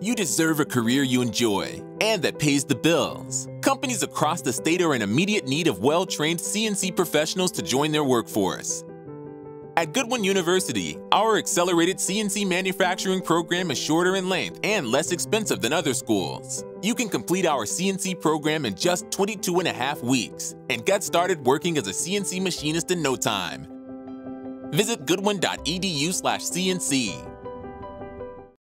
You deserve a career you enjoy and that pays the bills. Companies across the state are in immediate need of well trained CNC professionals to join their workforce. At Goodwin University, our accelerated CNC manufacturing program is shorter in length and less expensive than other schools. You can complete our CNC program in just 22 and a half weeks and get started working as a CNC machinist in no time. Visit goodwin.edu/cnc